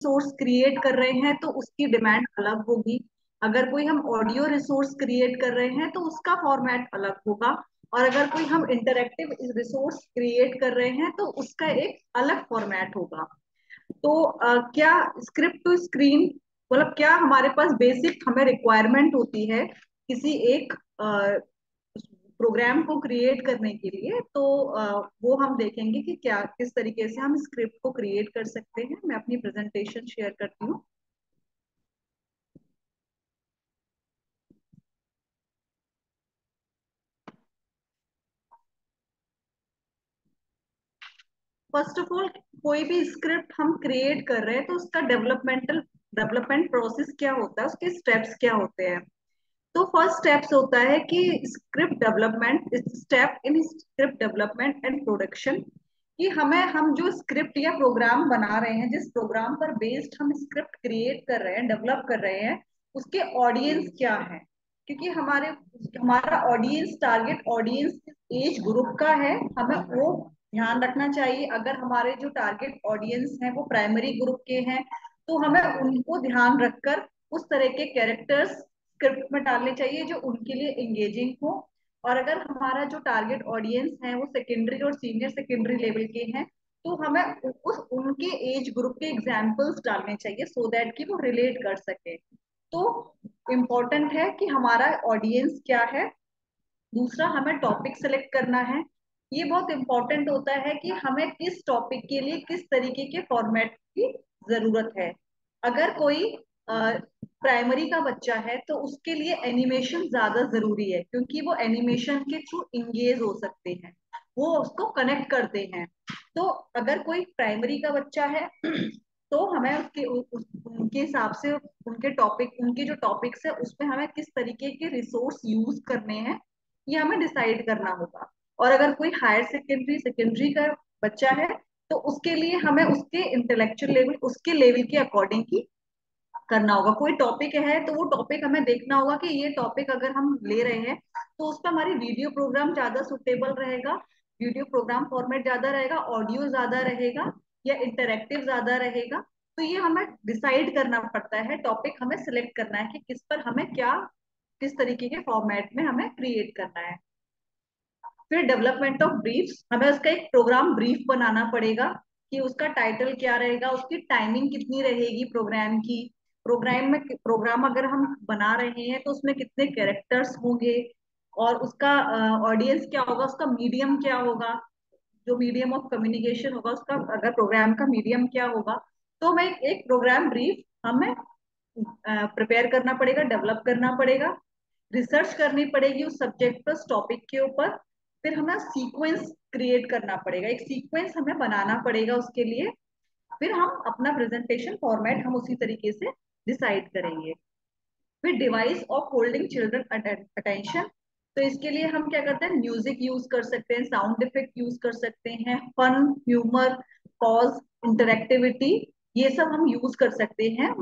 Resource create कर रहे हैं तो उसकी डिमांड अलग होगी। अगर कोई हम ऑडियो रिसोर्स क्रिएट कर रहे हैं तो उसका फॉर्मेट अलग होगा। और अगर कोई हम इंटरेक्टिव रिसोर्स क्रिएट कर रहे हैं तो उसका एक अलग फॉर्मेट होगा। तो आ, क्या स्क्रिप्ट टू स्क्रीन मतलब क्या हमारे पास बेसिक हमें रिक्वायरमेंट होती है किसी एक प्रोग्राम को क्रिएट करने के लिए तो वो हम देखेंगे कि क्या, किस तरीके से हम स्क्रिप्ट को क्रिएट कर सकते हैं। मैं अपनी प्रेजेंटेशन शेयर करती हूँ। फ़र्स्ट ऑफ़ ऑल कोई भी स्क्रिप्ट हम क्रिएट कर रहे हैं तो उसका डेवलपमेंटल डेवलपमेंट प्रोसेस क्या होता है, उसके स्टेप्स क्या होते हैं। तो फ़र्स्ट स्टेप्स होता है कि script development step in script development and production कि हमें, हम जो स्क्रिप्ट या प्रोग्राम बना रहे हैं, जिस प्रोग्राम पर बेस्ड हम स्क्रिप्ट क्रिएट कर रहे हैं डेवलप कर रहे हैं, उसके ऑडियंस क्या है? क्योंकि हमारे, हमारा audience target audience age group का है, हमें वो ध्यान रखना चाहिए। अगर हमारे जो टारगेट ऑडियंस है, वो प्राइमरी ग्रुप के हैं तो हमें उनको ध्यान रखकर उस तरह के कैरेक्टर्स स्क्रिप्ट में डालने चाहिए जो उनके लिए एंगेजिंग हो। और अगर हमारा जो टारगेट ऑडियंस है, वो सेकेंडरी और सीनियर सेकेंडरी लेवल के हैं तो हमें उस, उनके एज ग्रुप के एग्जाम्पल्स डालने चाहिए सो so दैट कि वो रिलेट कर सके। तो इम्पोर्टेंट है कि हमारा ऑडियंस क्या है। दूसरा, हमें टॉपिक सेलेक्ट करना है। ये बहुत इंपॉर्टेंट होता है कि हमें किस टॉपिक के लिए, किस तरीके के फॉर्मेट की ज़रूरत है। अगर कोई प्राइमरी का बच्चा है तो उसके लिए एनिमेशन ज़्यादा ज़रूरी है, क्योंकि वो एनिमेशन के थ्रू इंगेज हो सकते हैं, वो उसको कनेक्ट करते हैं। तो अगर कोई प्राइमरी का बच्चा है तो हमें उसके उनके हिसाब से, उनके टॉपिक उनके जो टॉपिक्स है, उसमें हमें किस तरीके के रिसोर्स यूज़ करने हैं, ये हमें डिसाइड करना होगा। और अगर कोई हायर सेकेंडरी सेकेंडरी का बच्चा है तो उसके लिए हमें उसके इंटेलेक्चुअल लेवल उसके लेवल के अकॉर्डिंग ही करना होगा। कोई टॉपिक है तो वो टॉपिक हमें देखना होगा कि ये टॉपिक अगर हम ले रहे हैं तो उस पर हमारी वीडियो प्रोग्राम ज़्यादा सुटेबल रहेगा वीडियो प्रोग्राम फॉर्मेट ज़्यादा रहेगा ऑडियो ज़्यादा रहेगा या इंटरेक्टिव ज़्यादा रहेगा। तो ये हमें डिसाइड करना पड़ता है टॉपिक हमें सिलेक्ट करना है कि किस पर हमें क्या, किस तरीके के फॉर्मेट में हमें क्रिएट करना है। फिर डेवलपमेंट ऑफ़ ब्रीफ हमें उसका एक प्रोग्राम ब्रीफ बनाना पड़ेगा कि उसका टाइटल क्या रहेगा, उसकी टाइमिंग कितनी रहेगी प्रोग्राम की प्रोग्राम में प्रोग्राम अगर हम बना रहे हैं तो उसमें कितने कैरेक्टर्स होंगे? और उसका ऑडियंस uh, क्या होगा? उसका मीडियम क्या होगा? जो मीडियम ऑफ़ कम्युनिकेशन होगा उसका अगर प्रोग्राम का मीडियम क्या होगा? तो हमें एक प्रोग्राम ब्रीफ हमें प्रिपेयर uh, करना पड़ेगा डेवलप करना पड़ेगा रिसर्च करनी पड़ेगी उस सब्जेक्ट पर उस टॉपिक के ऊपर फिर हमें सीक्वेंस क्रिएट करना पड़ेगा। एक सीक्वेंस हमें बनाना पड़ेगा उसके लिए। फिर हम अपना प्रेजेंटेशन फॉर्मेट हम उसी तरीके से डिसाइड करेंगे। फिर device of holding children attention तो इसके लिए हम क्या करते हैं? म्यूज़िक यूज़ कर सकते हैं साउंड इफ़ेक्ट यूज़ कर सकते हैं फन ह्यूमर कॉज इंटरेक्टिविटी ये सब हम यूज़ कर सकते हैं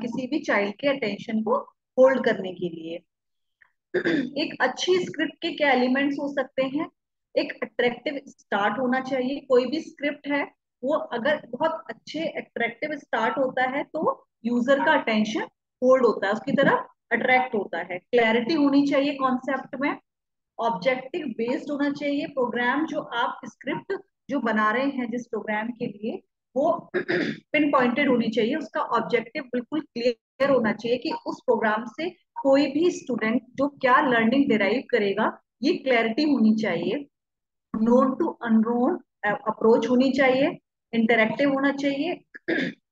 किसी भी चाइल्ड के अटेंशन को होल्ड करने के लिए। एक अच्छी स्क्रिप्ट के क्या एलिमेंट्स हो सकते हैं? एक अट्रैक्टिव स्टार्ट होना चाहिए। कोई भी स्क्रिप्ट है, वो अगर बहुत अच्छे अट्रैक्टिव स्टार्ट होता है तो यूज़र का अटेंशन होल्ड होता है, उसकी तरफ़ अट्रैक्ट होता है। क्लैरिटी होनी चाहिए कॉन्सेप्ट में, ऑब्जेक्टिव बेस्ड होना चाहिए प्रोग्राम जो आप स्क्रिप्ट जो बना रहे हैं जिस प्रोग्राम के लिए, वो पिन पॉइंटेड होनी चाहिए, उसका ऑब्जेक्टिव बिल्कुल क्लियर होना चाहिए कि उस प्रोग्राम से कोई भी स्टूडेंट जो क्या लर्निंग डिराइव करेगा, ये क्लैरिटी होनी चाहिए। नोन टू अनरोन अप्रोच होनी चाहिए, इंटरेक्टिव होना चाहिए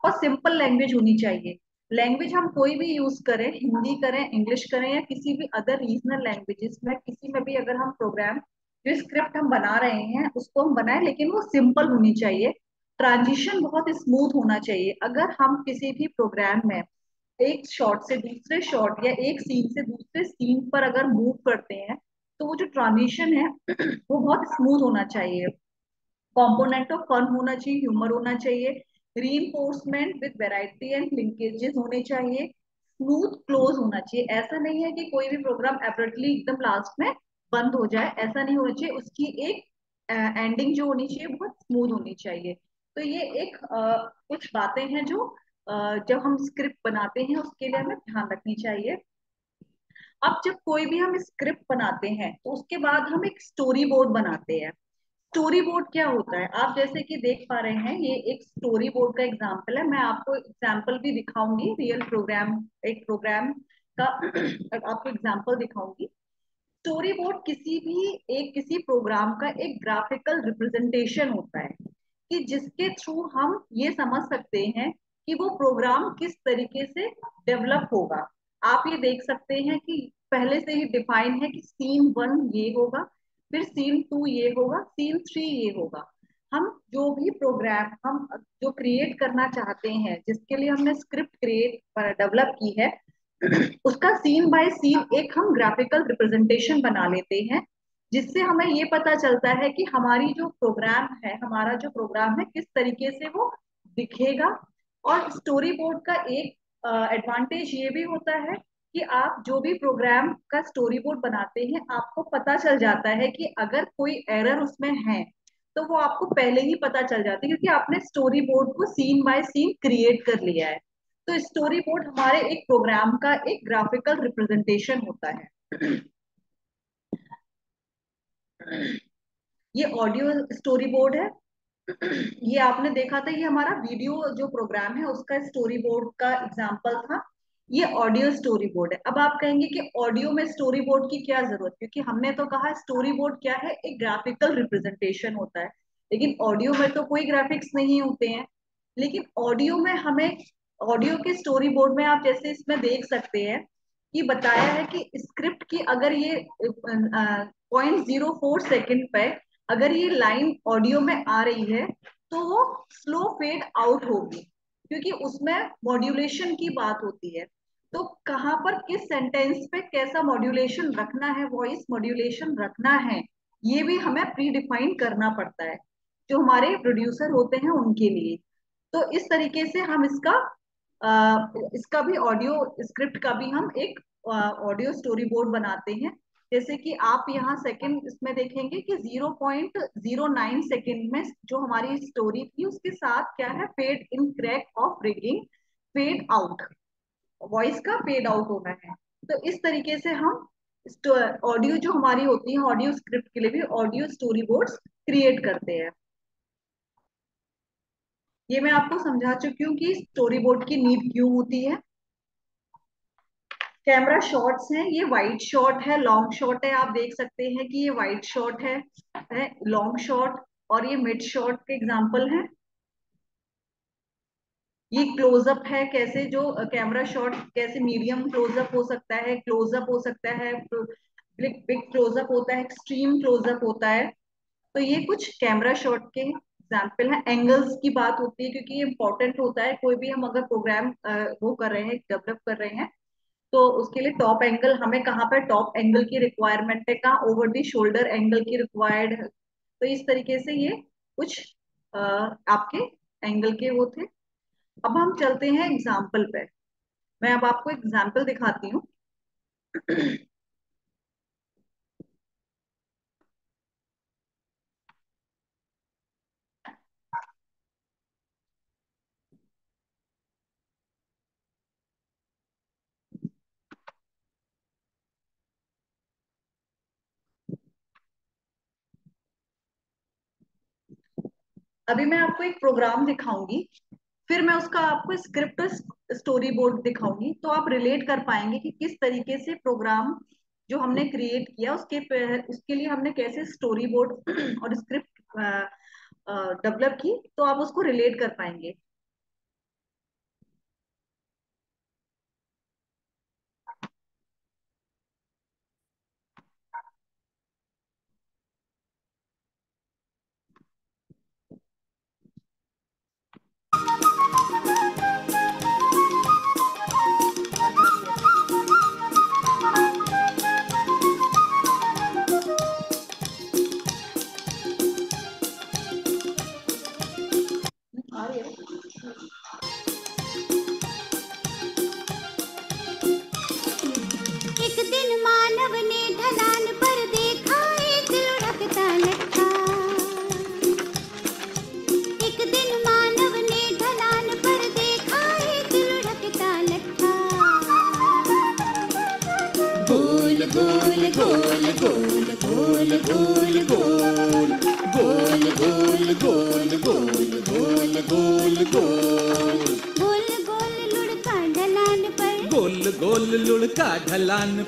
और सिंपल लैंग्वेज होनी चाहिए। लैंग्वेज हम कोई भी यूज़ करें, हिंदी करें इंग्लिश करें या किसी भी अदर रीजनल लैंग्वेजेस में, किसी में भी अगर हम प्रोग्राम जो स्क्रिप्ट हम बना रहे हैं, उसको हम बनाए, लेकिन वो सिंपल होनी चाहिए। ट्रांजिशन बहुत स्मूथ होना चाहिए। अगर हम किसी भी प्रोग्राम में एक शॉट से दूसरे शॉट या एक सीन से दूसरे सीन पर अगर मूव करते हैं तो वो जो ट्रांजिशन है, वो बहुत स्मूथ होना चाहिए। कॉम्पोनेंट ऑफ़ फन होना चाहिए ह्यूमर होना चाहिए। री विद वेराइटी एंड लिंकेजेस होने चाहिए। स्मूथ क्लोज होना चाहिए। ऐसा नहीं है कि कोई भी प्रोग्राम एपरेटली एकदम लास्ट में बंद हो जाए। ऐसा नहीं होना चाहिए। उसकी एक एंडिंग जो होनी चाहिए बहुत स्मूथ होनी चाहिए। तो ये एक आ, कुछ बातें हैं जो जब हम स्क्रिप्ट बनाते हैं उसके लिए हमें ध्यान रखनी चाहिए। अब जब कोई भी हम स्क्रिप्ट बनाते हैं तो उसके बाद हम एक स्टोरी बोर्ड बनाते हैं। स्टोरी बोर्ड क्या होता है? आप जैसे कि देख पा रहे हैं, ये एक स्टोरी बोर्ड का एग्ज़ाम्पल है। मैं आपको एग्ज़ाम्पल भी दिखाऊँगी रियल प्रोग्राम एक प्रोग्राम का आपको एग्ज़ाम्पल दिखाऊँगी। स्टोरी बोर्ड किसी भी, एक किसी प्रोग्राम का एक ग्राफिकल रिप्रेजेंटेशन होता है कि जिसके थ्रू हम ये समझ सकते हैं कि वो प्रोग्राम किस तरीके से डेवलप होगा। आप ये देख सकते हैं कि पहले से ही डिफाइन है कि सीन वन ये होगा फिर सीन टू ये होगा सीन थ्री ये होगा। हम जो भी प्रोग्राम हम जो क्रिएट करना चाहते हैं, जिसके लिए हमने स्क्रिप्ट क्रिएट डेवलप की है, उसका सीन बाय सीन एक हम ग्राफिकल रिप्रेजेंटेशन बना लेते हैं, जिससे हमें ये पता चलता है कि हमारी जो प्रोग्राम है, हमारा जो प्रोग्राम है, किस तरीके से वो दिखेगा। और स्टोरी बोर्ड का एक एडवांटेज ये भी होता है कि आप जो भी प्रोग्राम का स्टोरी बोर्ड बनाते हैं, आपको पता चल जाता है कि अगर कोई एरर उसमें है तो वो आपको पहले ही पता चल जाती है क्योंकि आपने स्टोरी बोर्ड को सीन बाय सीन क्रिएट कर लिया है। तो स्टोरी बोर्ड हमारे एक प्रोग्राम का एक ग्राफिकल रिप्रेजेंटेशन होता है। ये ऑडियो स्टोरी बोर्ड है। ये आपने देखा था, ये हमारा वीडियो जो प्रोग्राम है, उसका स्टोरी बोर्ड का एग्जांपल था। ये ऑडियो स्टोरी बोर्ड है। अब आप कहेंगे कि ऑडियो में स्टोरी बोर्ड की क्या ज़रूरत? क्योंकि हमने तो कहा स्टोरी बोर्ड क्या है? एक ग्राफिकल रिप्रेजेंटेशन होता है। लेकिन ऑडियो में तो कोई ग्राफिक्स नहीं होते हैं। लेकिन ऑडियो में हमें ऑडियो के स्टोरी बोर्ड में आप जैसे इसमें देख सकते हैं कि बताया है कि स्क्रिप्ट की अगर ये पॉइंट ज़ीरो फोर सेकेंड पे अगर ये लाइन ऑडियो में आ रही है तो वो स्लो फेड आउट होगी। क्योंकि उसमें मॉड्यूलेशन की बात होती है। तो कहाँ पर किस सेंटेंस पे कैसा मॉड्यूलेशन रखना है वॉइस मॉड्यूलेशन रखना है ये भी हमें प्री डिफाइन करना पड़ता है जो हमारे प्रोड्यूसर होते हैं उनके लिए। तो इस तरीके से हम इसका आ, इसका भी ऑडियो स्क्रिप्ट का भी हम एक ऑडियो स्टोरी बोर्ड बनाते हैं। जैसे कि आप यहाँ सेकंड इसमें देखेंगे कि 0.09 सेकंड में जो हमारी स्टोरी थी उसके साथ क्या है fade in crack of rigging fade out voice का फेड आउट होना है। तो इस तरीके से हम ऑडियो जो हमारी होती है ऑडियो स्क्रिप्ट के लिए भी ऑडियो स्टोरी बोर्ड क्रिएट करते हैं। ये मैं आपको समझा चुकी हूँ कि स्टोरी बोर्ड की नीड क्यों होती है। कैमरा शॉट्स हैं ये वाइट शॉट है लॉन्ग शॉट है आप देख सकते हैं कि ये वाइट शॉट है, लॉन्ग शॉट और ये मिड शॉट के एग्जांपल हैं। ये क्लोजअप है कैसे जो कैमरा शॉट कैसे मीडियम क्लोजअप हो सकता है क्लोजअप हो सकता है बिग क्लोजअप होता है एक्सट्रीम क्लोजअप होता है। तो ये कुछ कैमरा शॉट के एग्ज़ाम्पल है। एंगल्स की बात होती है क्योंकि ये इंपॉर्टेंट होता है। कोई भी हम अगर प्रोग्राम वो कर रहे हैं डेवलप कर रहे हैं तो उसके लिए टॉप एंगल हमें कहाँ पर टॉप एंगल की रिक्वायरमेंट है? कहाँ ओवर दी शोल्डर एंगल की रिक्वायर्ड तो इस तरीके से ये कुछ आपके एंगल के वो थे। अब हम चलते हैं एग्ज़ाम्पल पे। मैं अब आपको एग्ज़ाम्पल दिखाती हूँ। अभी मैं आपको एक प्रोग्राम दिखाऊँगी। फिर मैं उसका आपको स्क्रिप्ट स्टोरी बोर्ड दिखाऊँगी तो आप रिलेट कर पाएँगे कि किस तरीके से प्रोग्राम जो हमने क्रिएट किया, उसके उसके लिए हमने कैसे स्टोरी बोर्ड और स्क्रिप्ट डेवलप की तो आप उसको रिलेट कर पाएँगे।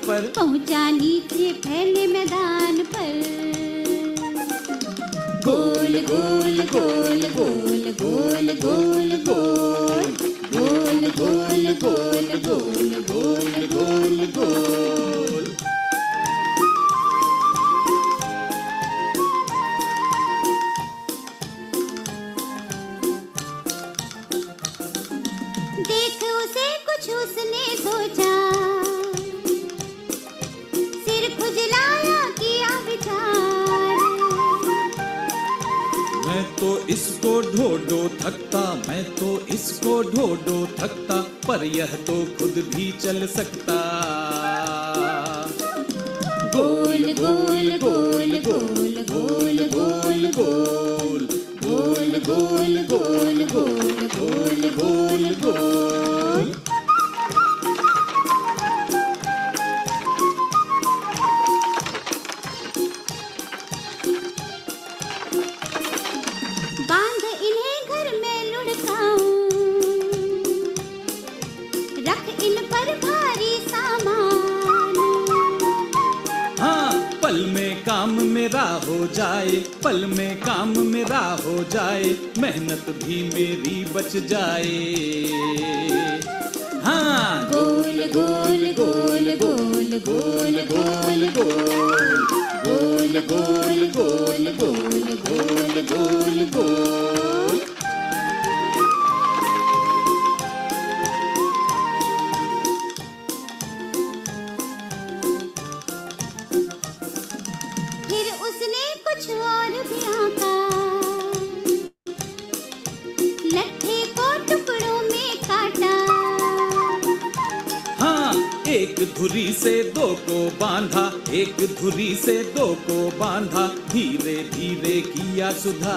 पर पहुँचा ढोडो थकता मैं तो इसको ढोडो थकता पर यह तो खुद भी चल सकता गोल गोल गोल गोल गोल गोल गोल गोल गोल गोल गोल गोल गोल गोल गोल गोल गोल गोल गोल गोल गोल गोल गोल गोल एक धुरी से दो को बांधा, धीरे धीरे किया सुधार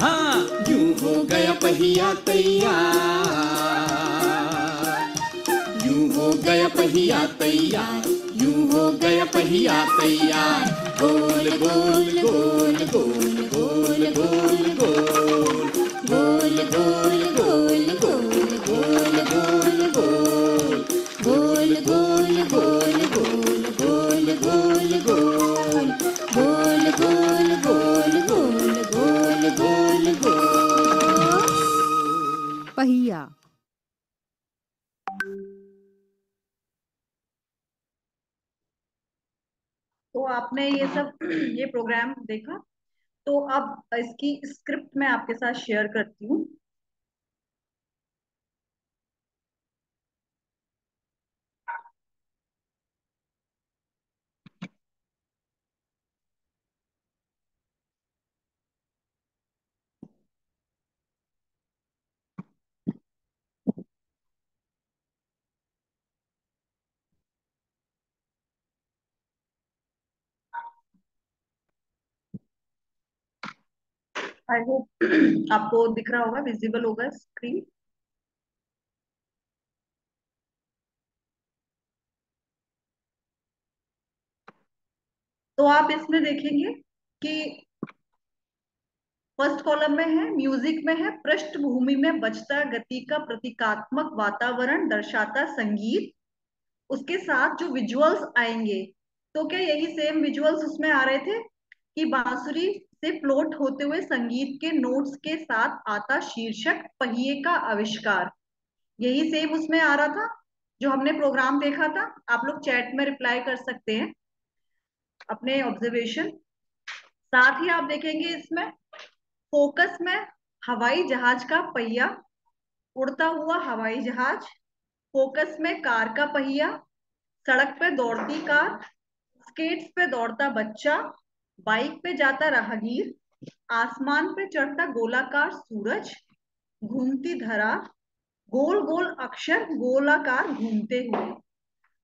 हाँ यू हो गया पहिया तैयार। यूँ हो गया पहिया तैयार, यू हो गया पहिया तैयार। गोल गोल आपने ये सब, ये प्रोग्राम देखा? तो अब इसकी स्क्रिप्ट मैं आपके साथ शेयर करती हूँ। आई होप आपको दिख रहा होगा विजिबल होगा स्क्रीन तो आप इसमें देखेंगे कि फ़र्स्ट कॉलम में है म्यूज़िक में है, पृष्ठभूमि में बजता गति का प्रतीकात्मक वातावरण दर्शाता संगीत. उसके साथ जो विजुअल्स आएँगे तो क्या यही सेम विजुअल्स उसमें आ रहे थे कि बांसुरी से फ्लोट होते हुए संगीत के नोट्स के साथ आता शीर्षक पहिए का आविष्कार। यही सेम उसमें आ रहा था, जो हमने प्रोग्राम देखा था। आप लोग चैट में रिप्लाई कर सकते हैं अपने ऑब्जर्वेशन साथ ही आप देखेंगे इसमें फोकस में हवाई जहाज़ का पहिया, उड़ता हुआ हवाई जहाज़ फोकस में कार का पहिया, सड़क पे दौड़ती कार स्केट्स पे दौड़ता बच्चा बाइक पे जाता राहगीर आसमान पे चढ़ता गोलाकार सूरज, घूमती धरा, गोल गोल अक्षर गोलाकार घूमते हुए।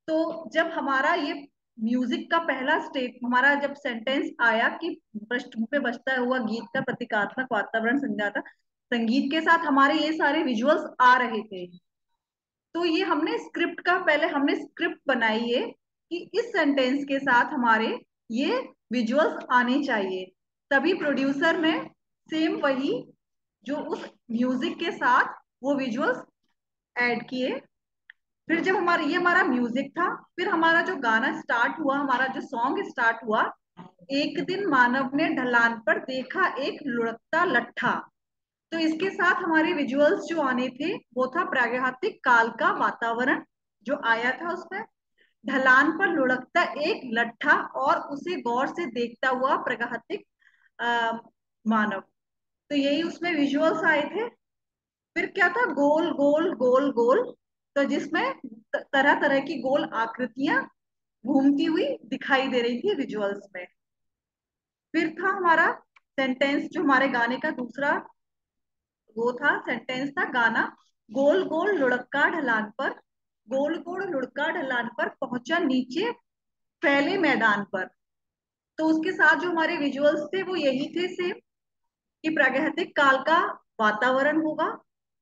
तो जब हमारा ये म्यूज़िक का पहला स्टेप, हमारा जब सेंटेंस आया कि पृष्ठभूमि पे बजता हुआ गीत का प्रतीकात्मक वातावरण समझाता संगीत के साथ हमारे ये सारे विजुअल्स आ रहे थे। तो ये हमने स्क्रिप्ट का, पहले हमने स्क्रिप्ट बनाई है कि इस सेंटेंस के साथ हमारे ये विजुअल्स आने चाहिए। तभी प्रोड्यूसर ने सेम वही जो उस म्यूज़िक के साथ वो विजुअल्स ऐड किए। फिर जब हमारा, ये हमारा म्यूज़िक था, फिर हमारा जो गाना स्टार्ट हुआ, हमारा जो सॉन्ग स्टार्ट हुआ, एक दिन मानव ने ढलान पर देखा एक लुढ़कता लट्ठा। तो इसके साथ हमारे विजुअल्स जो आने थे, वो था प्रागैतिक काल का वातावरण जो आया था उसमें। ढलान पर लुढ़कता एक लट्ठा और उसे गौर से देखता हुआ प्रागैतिक मानव। तो यही उसमें विजुअल्स आए थे। फिर क्या था? गोल गोल गोल गोल। तो जिसमें तरह तरह की गोल आकृतियाँ घूमती हुई दिखाई दे रही थी विजुअल्स में। फिर था हमारा सेंटेंस जो हमारे गाने का दूसरा वो था सेंटेंस था, गाना। गोल गोल लुढ़का ढलान पर गोल गोल लुढ़का ढलान पर पहुँचा नीचे फैले मैदान पर। तो उसके साथ जो हमारे विजुअल्स थे, वो यही थे सेम कि प्रागैतिक काल का वातावरण होगा,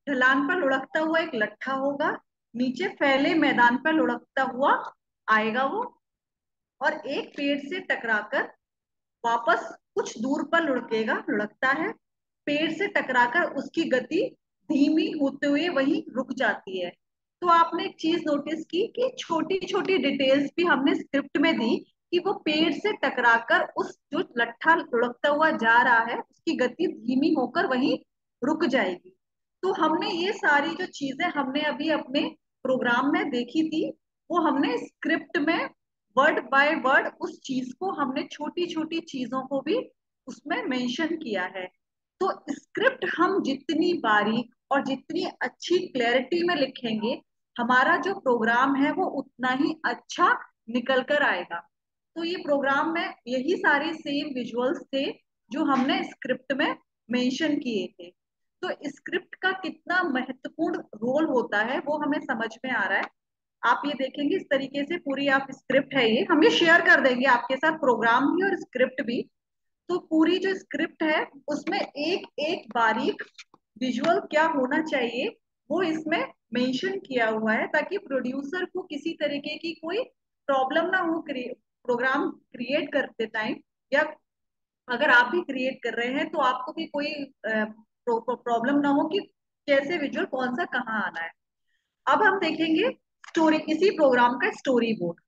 ढलान पर लुढ़कता हुआ एक लट्ठा होगा, नीचे फैले मैदान पर लुढ़कता हुआ आएगा वो, और एक पेड़ से टकराकर वापस कुछ दूर पर लुढ़केगा, लुढ़कता है। पेड़ से टकराकर उसकी गति धीमी होते हुए वहीं रुक जाती है। तो आपने एक चीज़ नोटिस की कि छोटी छोटी डिटेल्स भी हमने स्क्रिप्ट में दी कि वो पेड़ से टकराकर उस जो लट्ठा लुढ़कता हुआ जा रहा है, उसकी गति धीमी होकर वहीं रुक जाएगी। तो हमने ये सारी जो चीज़ें हमने अभी अपने प्रोग्राम में देखी थी, वो हमने स्क्रिप्ट में वर्ड बाय वर्ड उस चीज़ को हमने छोटी छोटी चीज़ों को भी उसमें मेंशन किया है। तो स्क्रिप्ट हम जितनी बारीक और जितनी अच्छी क्लैरिटी में लिखेंगे हमारा जो प्रोग्राम है वो उतना ही अच्छा निकल कर आएगा। तो ये प्रोग्राम में यही सारे सेम विजुअल्स थे जो हमने स्क्रिप्ट में मेंशन किए थे। तो स्क्रिप्ट का कितना महत्वपूर्ण रोल होता है वो हमें समझ में आ रहा है। आप ये देखेंगे इस तरीके से पूरी आप स्क्रिप्ट है ये। हम ये शेयर कर देंगे आपके साथ प्रोग्राम भी और स्क्रिप्ट भी। तो पूरी जो स्क्रिप्ट है, उसमें एक एक बारीक विजुअल क्या होना चाहिए वो इसमें मेंशन किया हुआ है ताकि प्रोड्यूसर को किसी तरीके की कोई प्रॉब्लम ना हो प्रोग्राम क्रिएट करते टाइम या अगर आप भी क्रिएट कर रहे हैं तो आपको भी कोई प्रॉब्लम ना हो कि कैसे विजुअल कौन सा कहाँ आना है। अब हम देखेंगे स्टोरी इसी प्रोग्राम का स्टोरी बोर्ड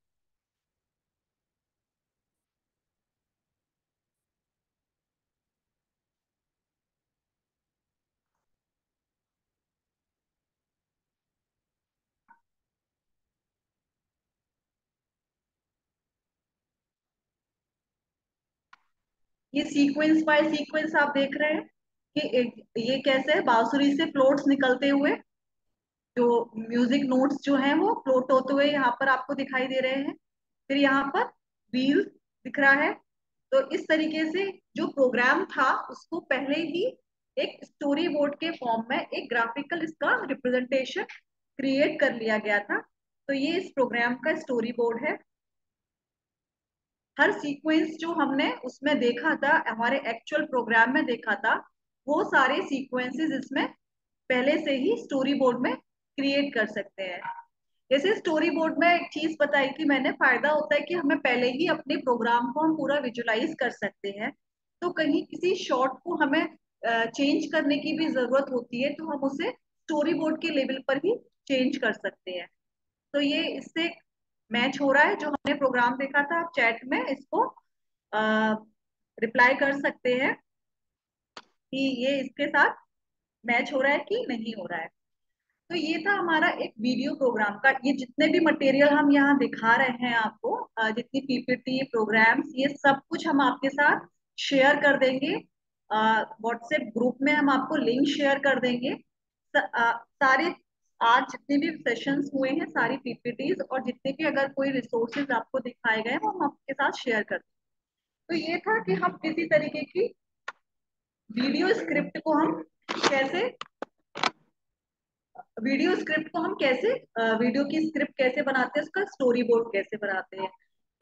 ये सीक्वेंस बाय सीक्वेंस आप देख रहे हैं कि ये कैसे है बांसुरी से फ्लोट्स निकलते हुए, जो म्यूज़िक नोट्स जो हैं वो फ्लोट होते हुए यहाँ पर आपको दिखाई दे रहे हैं। फिर यहाँ पर व्हील दिख रहा है। तो इस तरीके से जो प्रोग्राम था, उसको पहले ही एक स्टोरी बोर्ड के फॉर्म में एक ग्राफिकल इसका रिप्रेजेंटेशन क्रिएट कर लिया गया था। तो ये इस प्रोग्राम का स्टोरी बोर्ड है। हर सीक्वेंस जो हमने उसमें देखा था, हमारे एक्चुअल प्रोग्राम में देखा था, वो सारे सीक्वेंसेस इसमें पहले से ही स्टोरी बोर्ड में क्रिएट कर सकते हैं। जैसे स्टोरी बोर्ड में एक चीज़ बताई थी मैंने, फ़ायदा होता है कि हमें पहले ही अपने प्रोग्राम को हम पूरा विजुलाइज कर सकते हैं। तो कहीं किसी शॉर्ट को हमें चेंज करने की भी ज़रूरत होती है तो हम उसे स्टोरी बोर्ड के लेवल पर ही चेंज कर सकते हैं। तो ये इससे मैच हो रहा है, जो हमने प्रोग्राम देखा था, आप चैट में इसको रिप्लाई कर सकते हैं कि ये इसके साथ मैच हो रहा है कि नहीं हो रहा है। तो ये था हमारा एक वीडियो प्रोग्राम का। ये जितने भी मटेरियल हम यहाँ दिखा रहे हैं आपको जितनी पीपीटी प्रोग्राम्स ये सब कुछ हम आपके साथ शेयर कर देंगे। व्हाट्सएप ग्रुप में हम आपको लिंक शेयर कर देंगे। सारे आज जितने भी सेशंस हुए हैं, सारी पीपीटीज और जितने भी अगर कोई रिसोर्सेज आपको दिखाए गए वो हम आपके साथ शेयर कर तो ये था कि हम किसी तरीके की वीडियो स्क्रिप्ट को हम कैसे वीडियो स्क्रिप्ट को हम कैसे वीडियो की स्क्रिप्ट कैसे बनाते हैं, उसका स्टोरी बोर्ड कैसे बनाते हैं।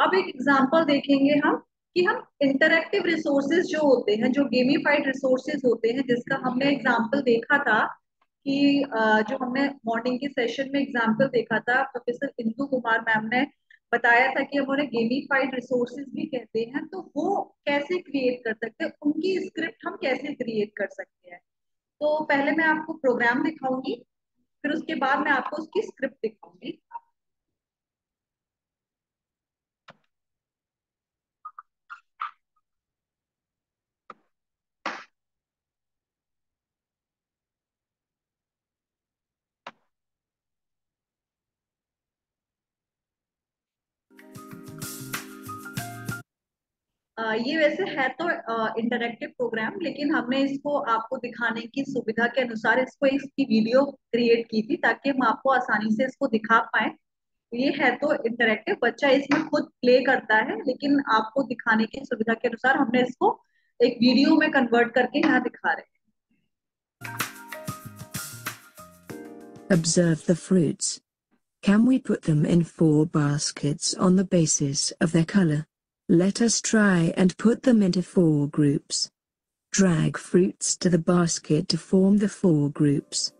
अब एक एग्जांपल देखेंगे हम कि हम इंटरेक्टिव रिसोर्सेज जो होते हैं, जो गेमीफाइड रिसोर्सेज होते हैं, जिसका हमने एग्जांपल देखा था कि जो हमने मॉर्निंग के सेशन में एग्ज़ाम्पल देखा था प्रोफेसर इंदु कुमार मैम ने बताया था कि हम उन्हें गेमीफाइड रिसोर्सेज भी कहते हैं तो वो कैसे क्रिएट कर सकते हैं, उनकी स्क्रिप्ट हम कैसे क्रिएट कर सकते हैं? तो पहले मैं आपको प्रोग्राम दिखाऊँगी, फिर उसके बाद मैं आपको उसकी स्क्रिप्ट दिखाऊँगी। ये वैसे है तो इंटरेक्टिव प्रोग्राम लेकिन हमने इसको आपको दिखाने की सुविधा के अनुसार इसको इसकी वीडियो क्रिएट की थी ताकि हम आपको आसानी से इसको दिखा पाए ये है तो इंटरेक्टिव बच्चा इसमें खुद प्ले करता है, लेकिन आपको दिखाने की सुविधा के अनुसार हमने इसको एक वीडियो में कन्वर्ट करके यहाँ दिखा रहे हैं Observe the fruits. Can we put them in four baskets on the basis of their color? Let us try and put them into four groups. Drag fruits to the basket to form the four groups.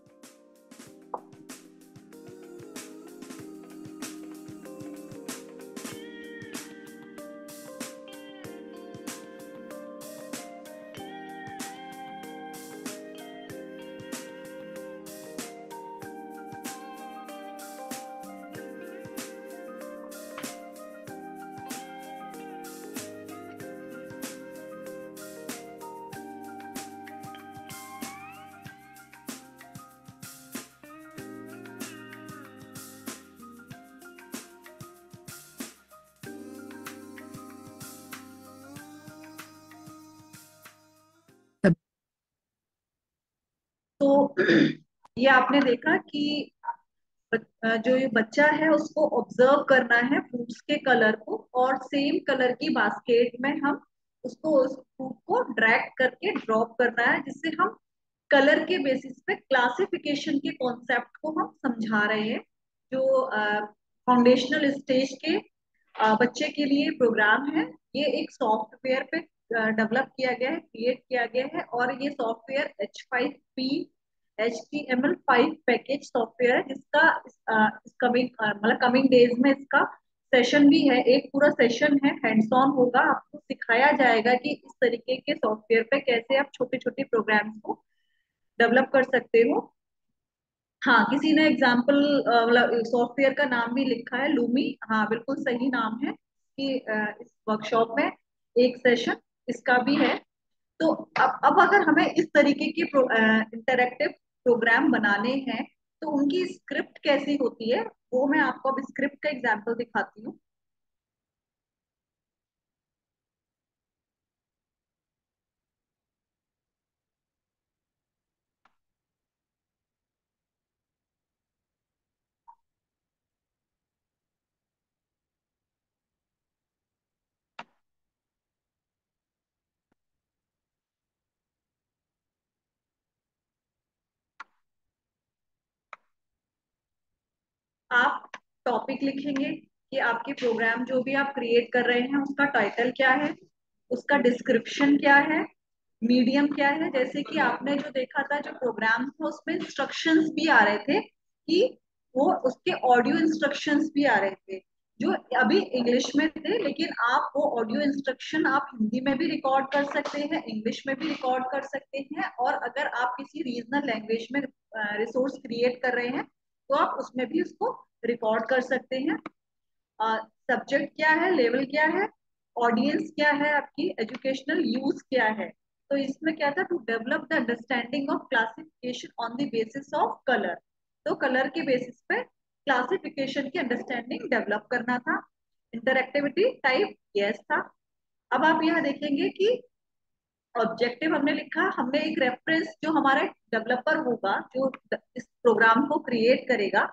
ये आपने देखा कि जो ये बच्चा है उसको observe करना है फ्रूट्स के कलर को और सेम कलर की बास्केट में हम उसको उस फ्रूट को ड्रैग करके ड्रॉप करना है जिससे हम कलर के बेसिस पे क्लासिफिकेशन के कॉन्सेप्ट को हम समझा रहे हैं जो फाउंडेशनल स्टेज के आ, बच्चे के लिए प्रोग्राम है। ये एक सॉफ्टवेयर पे डेवलप किया गया है क्रिएट किया गया है और ये software H five P H T M L five package software है, जिसका कमिंग मतलब कमिंग डेज़ में इसका सेशन भी है, एक पूरा सेशन है हैंड्स ऑन होगा, आपको सिखाया जाएगा कि इस तरीके के सॉफ्टवेयर पे कैसे आप छोटे छोटे प्रोग्राम्स को डेवलप कर सकते हो। हाँ किसी ने एग्ज़ाम्पल मतलब सॉफ्टवेयर का नाम भी लिखा है लूमी हाँ बिल्कुल सही नाम है कि इस वर्कशॉप में एक सेशन इसका भी है। तो अब अब अगर हमें इस तरीके की इंटरेक्टिव प्रोग्राम बनाने हैं तो उनकी स्क्रिप्ट कैसी होती है, वो मैं आपको अब स्क्रिप्ट का एग्ज़ाम्पल दिखाती हूँ। आप टॉपिक लिखेंगे कि आपके प्रोग्राम जो भी आप क्रिएट कर रहे हैं, उसका टाइटल क्या है? उसका डिस्क्रिप्शन क्या है? मीडियम क्या है? जैसे कि आपने जो देखा था, जो प्रोग्राम था, उसमें इंस्ट्रक्शंस भी आ रहे थे कि वो उसके ऑडियो इंस्ट्रक्शंस भी आ रहे थे। जो अभी इंग्लिश में थे, लेकिन आप वो ऑडियो इंस्ट्रक्शन आप हिंदी में भी रिकॉर्ड कर सकते हैं इंग्लिश में भी रिकॉर्ड कर सकते हैं, और अगर आप किसी रीजनल लैंग्वेज में रिसोर्स क्रिएट कर रहे हैं तो आप उसमें भी उसको रिकॉर्ड कर सकते हैं। सब्जेक्ट क्या है लेवल क्या है ऑडियंस क्या है, आपकी एजुकेशनल यूज़ क्या है। तो इसमें क्या था to develop the understanding of classification on the basis of colour तो कलर के बेसिस पे क्लासिफिकेशन की अंडरस्टैंडिंग डेवलप करना था। इंटरक्टिविटी टाइप यस था। अब आप यहाँ देखेंगे कि ऑब्जेक्टिव हमने लिखा, हमने एक रेफरेंस जो हमारा डेवलपर होगा, जो इस प्रोग्राम को क्रिएट करेगा,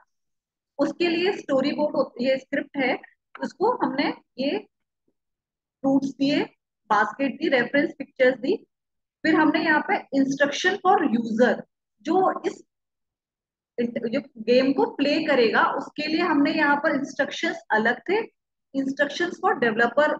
उसके लिए स्टोरी बोर्ड ये स्क्रिप्ट है, उसको हमने ये फ्रूट्स दिए बास्केट दी रेफरेंस पिक्चर्स दी, फिर हमने यहाँ पे इंस्ट्रक्शन फॉर यूज़र जो इस, जो गेम को प्ले करेगा, उसके लिए हमने यहाँ पर इंस्ट्रक्शंस अलग थे इंस्ट्रक्शंस फॉर डेवलपर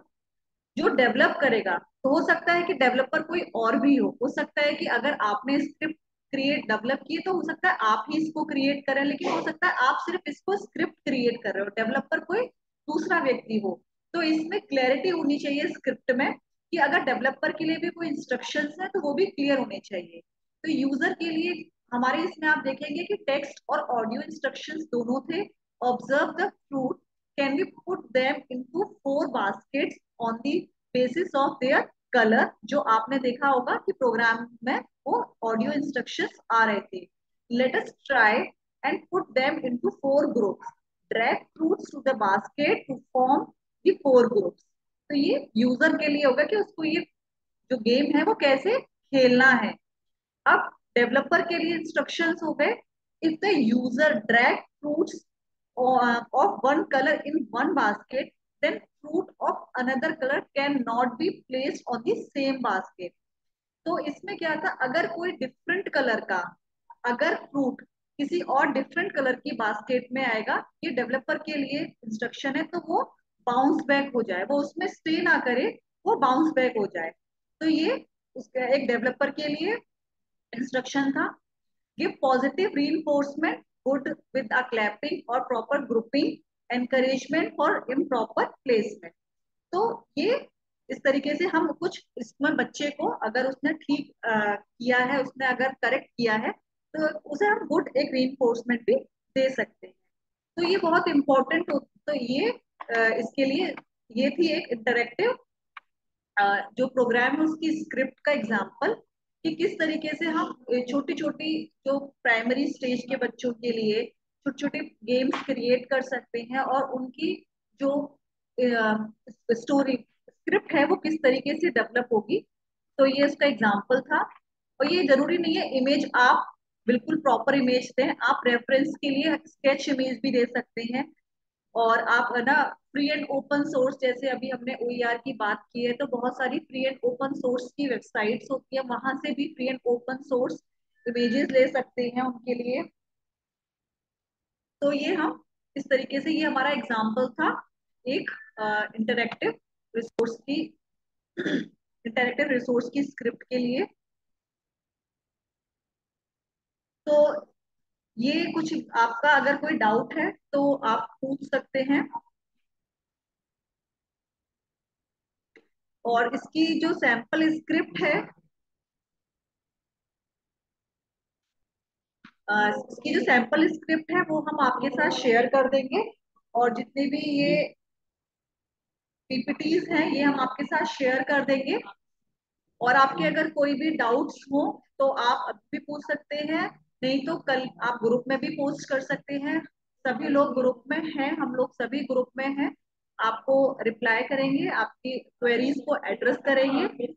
जो डेवलप करेगा हो सकता है कि डेवलपर कोई और भी हो। हो सकता है कि अगर आपने स्क्रिप्ट क्रिएट डेवलप किए तो हो सकता है आप ही इसको क्रिएट करें, लेकिन हो सकता है आप सिर्फ़ इसको स्क्रिप्ट क्रिएट कर रहे हो। डेवलपर कोई दूसरा व्यक्ति हो। तो इसमें क्लैरिटी होनी चाहिए स्क्रिप्ट में कि अगर डेवलपर के लिए भी कोई इंस्ट्रक्शन है तो वो भी क्लियर होने चाहिए। तो यूज़र के लिए हमारे इसमें आप देखेंगे कि टेक्स्ट और ऑडियो इंस्ट्रक्शंस दोनों थे। Observe the fruit can be put them into four baskets on the basis of their colour जो आपने देखा होगा कि प्रोग्राम में वो ऑडियो इंस्ट्रक्शंस आ रहे थे। Let us try and put them into four groups drag fruits to the basket to form the four groups तो ये यूज़र के लिए होगा कि उसको ये जो गेम है वो कैसे खेलना है। अब डेवलपर के लिए इंस्ट्रक्शंस हो गए। If the user drag fruits of one colour in one basket fruit of another colour can not be placed on the same basket तो इसमें क्या था? अगर कोई डिफरेंट कलर का, अगर फ्रूट किसी और डिफरेंट कलर की बास्केट में आएगा, ये डेवलपर के लिए इंस्ट्रक्शन है तो वो बाउंस बैक हो जाए। वो उसमें स्टे ना करे, वो बाउंस बैक हो जाए। तो ये उसका एक डेवलपर के लिए इंस्ट्रक्शन था। Give positive reinforcement good with a clapping और proper grouping encouragement for improper placement तो ये इस तरीके से हम कुछ इसमें बच्चे को अगर उसने ठीक किया है, उसने अगर करेक्ट किया है तो उसे हम गुड एक रीइंफोर्समेंट भी दे सकते हैं। तो ये बहुत इंपॉर्टेंट तो ये इसके लिए ये थी एक इंटरेक्टिव जो प्रोग्राम है उसकी स्क्रिप्ट का एग्ज़ाम्पल कि किस तरीके से हम छोटी छोटी जो प्राइमरी स्टेज के बच्चों के लिए छोटे छोटे गेम्स क्रिएट कर सकते हैं और उनकी जो स्टोरी स्क्रिप्ट है वो किस तरीके से डेवलप होगी। तो ये उसका एग्ज़ाम्पल था। और ये ज़रूरी नहीं है इमेज आप बिल्कुल प्रॉपर इमेज दें। आप रेफरेंस के लिए स्केच इमेज भी दे सकते हैं। और आप, है ना फ्री एंड ओपन सोर्स जैसे अभी हमने ओ e की बात की है तो बहुत सारी फ्री एंड ओपन सोर्स की वेबसाइट्स होती है। वहाँ से भी free and open source images ले सकते हैं उनके लिए। तो ये हम इस तरीके से, ये हमारा एग्ज़ाम्पल था, एक इंटरेक्टिव रिसोर्स की इंटरेक्टिव रिसोर्स की स्क्रिप्ट के लिए। तो ये कुछ आपका अगर कोई डाउट है तो आप पूछ सकते हैं। और इसकी जो सैंपल स्क्रिप्ट है इसकी जो सैंपल स्क्रिप्ट है, वो हम आपके साथ शेयर कर देंगे। और जितने भी ये पीपीटीज हैं, ये हम आपके साथ शेयर कर देंगे। और आपके अगर कोई भी डाउट्स हो तो आप अभी भी पूछ सकते हैं। नहीं तो कल आप ग्रुप में भी पोस्ट कर सकते हैं। सभी लोग ग्रुप में हैं, हम लोग सभी ग्रुप में हैं। आपको रिप्लाई करेंगे, आपकी क्वेरीज को एड्रेस करेंगे।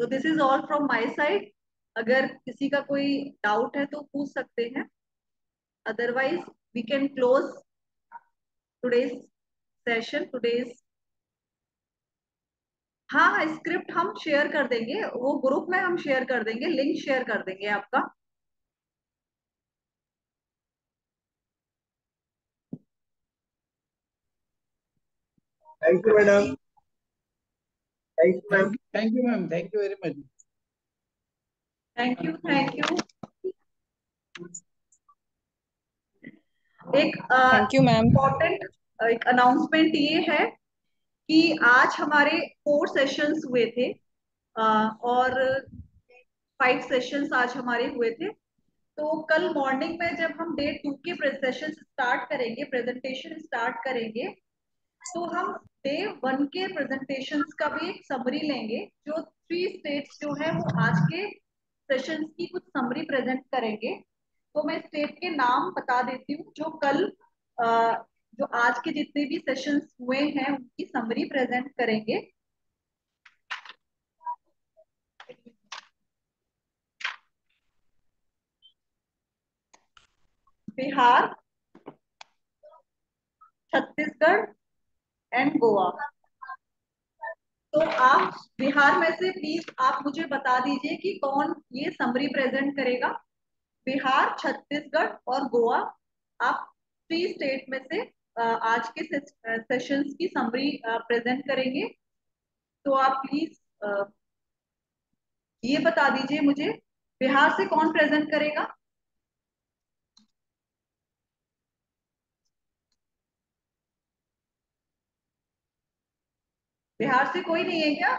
तो this is all from my side अगर किसी का कोई डाउट है तो पूछ सकते हैं। Otherwise we can close today's session today's हाँ हाँ स्क्रिप्ट हम शेयर कर देंगे। वो ग्रुप में हम शेयर कर देंगे लिंक शेयर कर देंगे आपका। Thank you madam thank you ma'am thank you ma'am thank you very much thank you thank you एक थैंक यू मैम इम्पोर्टेंट एक अनाउंसमेंट ये है कि आज हमारे फोर सेशंस हुए थे uh, और फाइव सेशंस आज हमारे हुए थे। तो कल मॉर्निंग में जब हम डे टू के सेशन स्टार्ट करेंगे प्रेजेंटेशन स्टार्ट करेंगे तो हम डे वन के प्रेजेंटेशन का भी एक समरी लेंगे जो थ्री स्टेट्स जो है वो आज के सेशन की कुछ समरी प्रेजेंट करेंगे। तो मैं स्टेट के नाम बता देती हूँ जो कल आ, जो आज के जितने भी सेशंस हुए हैं उनकी समरी प्रेजेंट करेंगे। बिहार छत्तीसगढ़ एंड गोवा तो आप बिहार में से प्लीज़ आप मुझे बता दीजिए कि कौन ये समरी प्रेजेंट करेगा? बिहार, छत्तीसगढ़ और गोवा। आप थ्री स्टेट में से आज के सेशंस की समरी प्रेजेंट करेंगे। तो आप प्लीज़ ये बता दीजिए मुझे, बिहार से कौन प्रेजेंट करेगा? बिहार से कोई नहीं है क्या?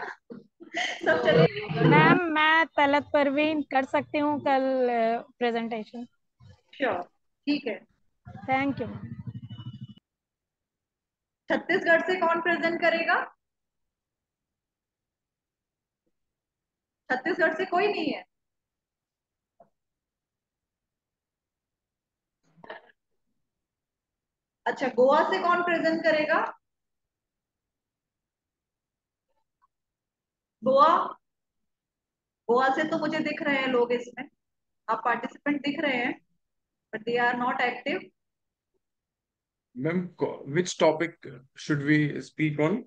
सब चलेगा मैम मैं तलत परवीन कर सकती हूँ कल प्रेजेंटेशन श्योर ठीक है। थैंक यू छत्तीसगढ़ से कौन प्रेजेंट करेगा? छत्तीसगढ़ से कोई नहीं है। अच्छा गोवा से कौन प्रेजेंट करेगा? गोवा? गोवा से तो मुझे दिख रहे हैं लोग इसमें। आप पार्टिसिपेंट दिख रहे हैं but they are not active ma'am which topic should we speak on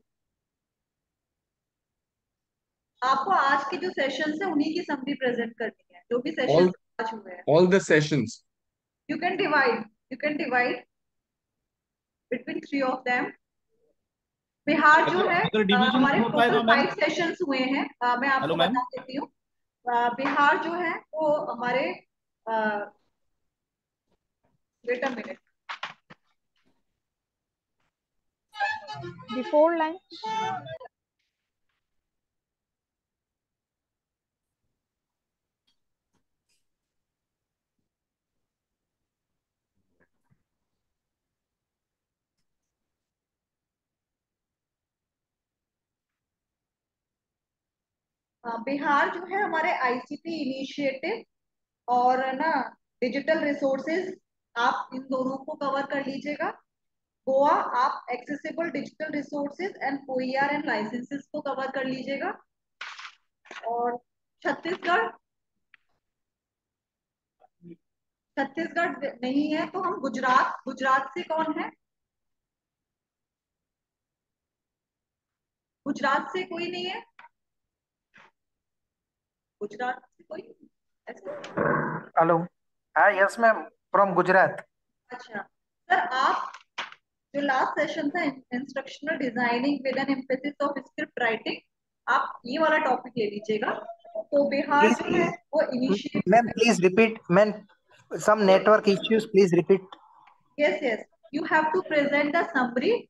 आपको आज के जो सेशन है उन्हीं की समरी प्रेजेंट करनी है। जो भी सेशन आज हुए हैं। All the sessions you can divide you can divide between three of them Bihar जो है हमारे टोटल फाइव सेशंस हुए हैं। मैं आपको बता देती हूँ। बिहार जो है वो हमारे wait a minute before line Bihar जो है हमारे आईसीटी इनिशिएटिव और ना डिजिटल रिसोर्सेज आप इन दोनों को कवर कर लीजिएगा। गोवा, आप accessible digital resources and OER and licences को कवर कर लीजिएगा। और छत्तीसगढ़ छत्तीसगढ़ नहीं है तो हम गुजरात गुजरात से कौन है? गुजरात से कोई नहीं है। गुजरात से कोई हेलो हाँ यस मैम फ्रॉम गुजरात अच्छा सर आप जो लास्ट सेशन था instructional designing with an emphasis of script writing आप ये वाला टॉपिक ले लीजिएगा तो बिहार जो है वो initiate ma'am please repeat ma'am some network issues please repeat. Yes yes. You have to present the summary.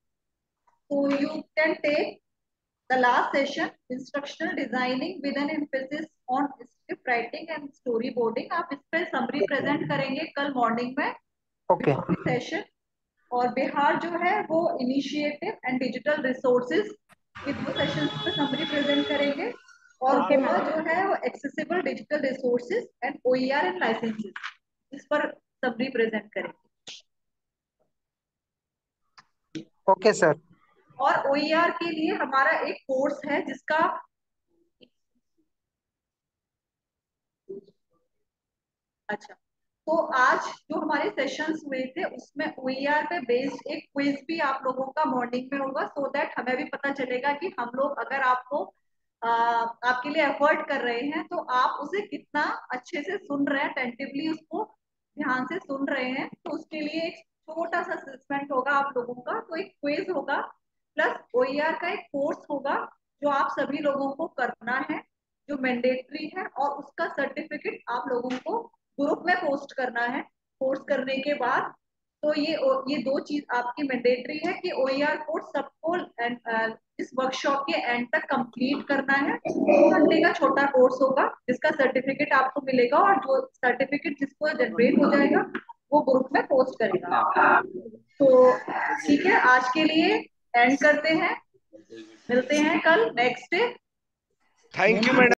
So you can take the last session instructional designing with an emphasis on script writing and storyboarding आप इस पे summary present करेंगे कल morning में okay session और बिहार जो है वो इनिशिएटिव एंड डिजिटल रिसोर्सेज ये दो सेशंस पे समरी प्रेजेंट करेंगे और Okay, ma'am. जो है वो accessible digital resources and OER and licenses इस पर समरी प्रेजेंट करेंगे okay sir और ओईआर के लिए हमारा एक कोर्स है जिसका अच्छा तो आज जो हमारे सेशंस हुए थे उसमें ओईआर पे बेस्ड एक क्विज भी आप लोगों का मॉर्निंग में होगा सो दैट हमें भी पता चलेगा कि हम लोग अगर आपको आ, आपके लिए एफर्ट कर रहे हैं तो आप उसे कितना अच्छे से सुन रहे हैं टेंटिवली उसको ध्यान से सुन रहे हैं तो उसके लिए एक छोटा सा असेसमेंट होगा आप लोगों का तो एक क्विज होगा प्लस ओईआर का एक कोर्स होगा जो आप सभी लोगों को करना है, जो मैंडेटरी है और उसका सर्टिफिकेट आप लोगों को ग्रुप में पोस्ट करना है। पोस्ट करने के बाद तो ये ये दो चीज़ आपकी मैंडेटरी है कि ओईआर कोर्स सबको इस वर्कशॉप के एंड तक कंप्लीट करना है। दो घंटे का छोटा कोर्स होगा जिसका सर्टिफिकेट आपको मिलेगा और जो सर्टिफिकेट जिसको जनरेट हो जाएगा वो ग्रुप में पोस्ट करेगा। तो ठीक है, आज के लिए एंड करते हैं। मिलते हैं कल next day thank you madam